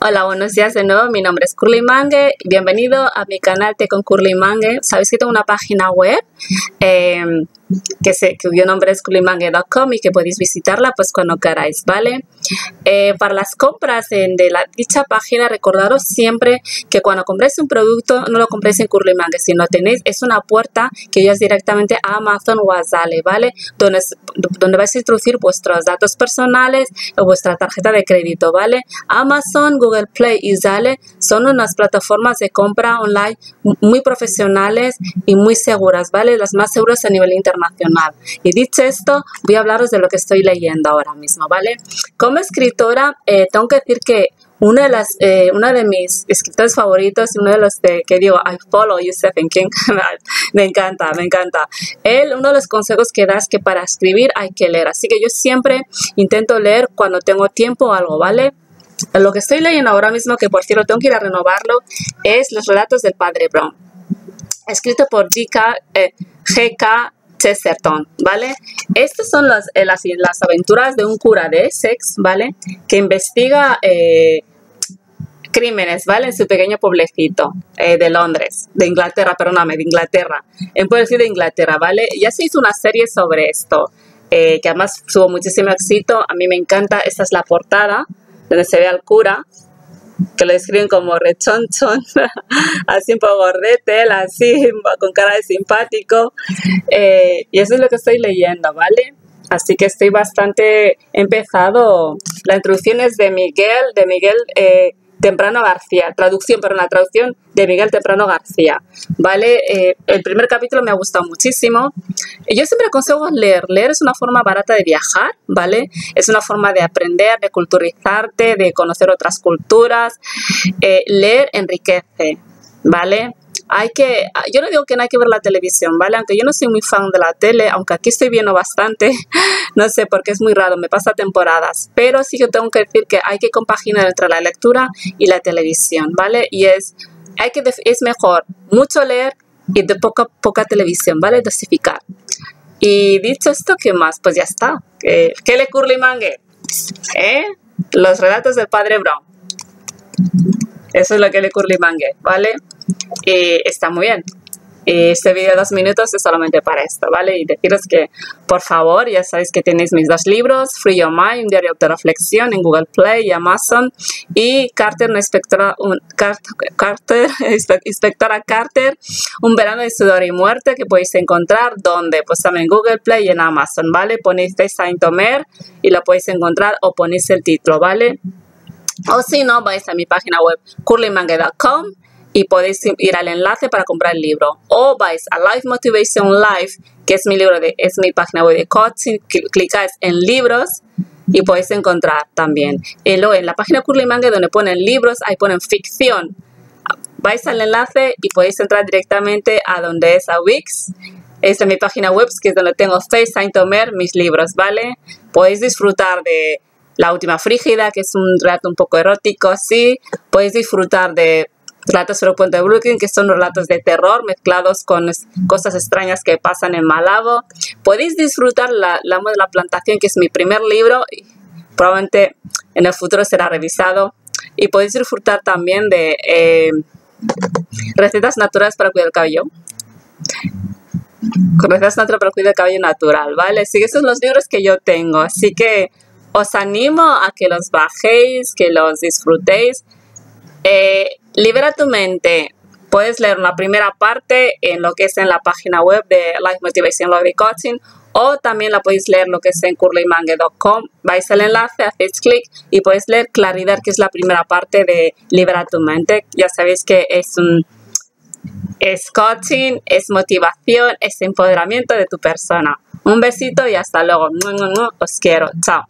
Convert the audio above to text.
Hola, buenos días de nuevo. Mi nombre es Curly Mangue. Bienvenido a mi canal Te con Curly Mangue. Sabéis que tengo una página web eh, que, se, cuyo nombre es curlymangue.com y que podéis visitarla pues cuando queráis, ¿vale? Eh, para las compras de la, dicha página, recordaros siempre que cuando compréis un producto no lo compréis en Curly sino tenéis, es una puerta que ya es directamente a Amazon Zale, ¿vale? Donde, donde vais a introducir vuestros datos personales o vuestra tarjeta de crédito, ¿vale? Amazon, Google Play y Zale son unas plataformas de compra online muy profesionales y muy seguras, ¿vale? Las más seguras a nivel internacional. Y dicho esto, voy a hablaros de lo que estoy leyendo ahora mismo, ¿vale? Como escritora, eh, tengo que decir que una de las eh, una de mis escritores favoritos uno de los que digo I follow you Stephen King me encanta me encanta él uno de los consejos que da es que para escribir hay que leer así que yo siempre intento leer cuando tengo tiempo o algo vale lo que estoy leyendo ahora mismo que por cierto tengo que ir a renovarlo es los relatos del padre Brown escrito por G.K. Eh, G.K. Chesterton, ¿vale? Estas son las, eh, las, las, aventuras de un cura de Essex, ¿vale? Que investiga eh, crímenes, ¿vale? En su pequeño pueblecito eh, de Londres, de Inglaterra, perdóname, de Inglaterra, en pueblecito de Inglaterra, ¿vale? Ya se hizo una serie sobre esto, que además tuvo muchísimo éxito, a mí me encanta, esta es la portada, donde se ve al cura, que lo describen como rechonchon, así un poco gordete, así, con cara de simpático. Eh, y eso es lo que estoy leyendo, ¿vale? Así que estoy bastante empezado. La introducción es de Miguel, de Miguel eh, Temprano García, traducción, pero la traducción de Miguel Temprano García, ¿vale? Eh, el primer capítulo me ha gustado muchísimo. Yo siempre aconsejo leer. Leer es una forma barata de viajar, ¿vale? Es una forma de aprender, de culturizarte, de conocer otras culturas. Eh, leer enriquece, ¿vale? Hay que, yo no digo que no hay que ver la televisión, ¿vale? Aunque yo no soy muy fan de la tele, aunque aquí estoy viendo bastante, no sé, porque es muy raro, me pasa temporadas, pero sí que tengo que decir que hay que compaginar entre la lectura y la televisión, ¿vale? Y es, hay que, es mejor mucho leer y de poca, poca televisión, ¿vale? Dosificar. Y dicho esto, ¿qué más? Pues ya está. ¿Qué, le curly mangue? ¿Eh? Los relatos del padre Brown. Eso es lo que le curly mangue, ¿vale? Y está muy bien. Este video de dos minutos es solamente para esto, ¿vale? Y deciros que, por favor, ya sabéis que tenéis mis dos libros, Free Your Mind, un diario de autorreflexión en Google Play y Amazon, y Carter, una inspectora, Carter, inspectora Carter, un verano de sudor y muerte que podéis encontrar, donde Pues también en Google Play y en Amazon, ¿vale? Ponéis de Saint Omer y lo podéis encontrar o ponéis el título, ¿vale? O si no, vais a mi página web curlymangue.com y podéis ir al enlace para comprar el libro. O vais a Life Motivation Life, que es mi libro de, es mi página web de coaching, clicáis en libros y podéis encontrar también. Y luego en la página Curly Manga donde ponen libros, ahí ponen ficción. Vais al enlace y podéis entrar directamente a donde es a Wix. Esta es mi página web, que es donde tengo Face Saint Omer, mis libros, ¿vale? Podéis disfrutar de La Última Frígida, que es un relato un poco erótico, sí. Podéis disfrutar de Relatos puente de Brooklyn, que son relatos de terror mezclados con cosas extrañas que pasan en Malabo. Podéis disfrutar la, la de la plantación, que es mi primer libro, y probablemente en el futuro será revisado. Y podéis disfrutar también de eh, recetas naturales para cuidar el cabello. Recetas naturales para cuidar el cabello natural, ¿vale? Sí, esos son los libros que yo tengo. Así que os animo a que los bajéis, que los disfrutéis. Eh, Libera tu mente. Puedes leer la primera parte en lo que es en la página web de Life Motivation Lobby Coaching o también la podéis leer lo que es en curlymangue.com. Vais al enlace, hacéis clic y podéis leer Claridad, que es la primera parte de Libera tu mente. Ya sabéis que es un es coaching, es motivación, es empoderamiento de tu persona. Un besito y hasta luego. Os quiero. Chao.